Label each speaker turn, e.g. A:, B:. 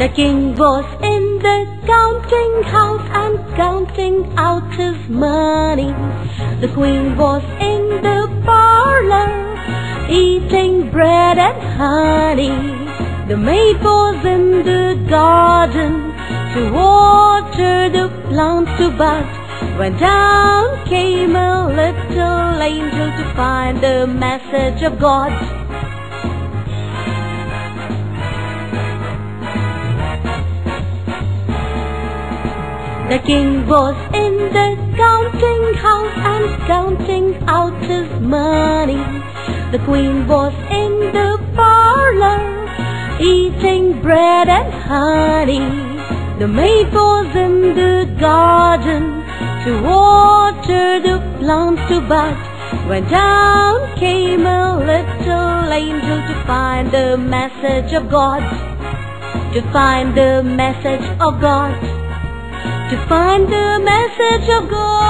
A: The king was in the counting house and counting out his money. The queen was in the parlor eating bread and honey. The maid was in the garden to water the plants to bud. When down came a little angel to find the message of God. The king was in the counting house and counting out his money. The queen was in the parlor eating bread and honey. The maid was in the garden to water the plants to bud. When down came a little angel to find the message of God. To find the message of God. To find the message of God.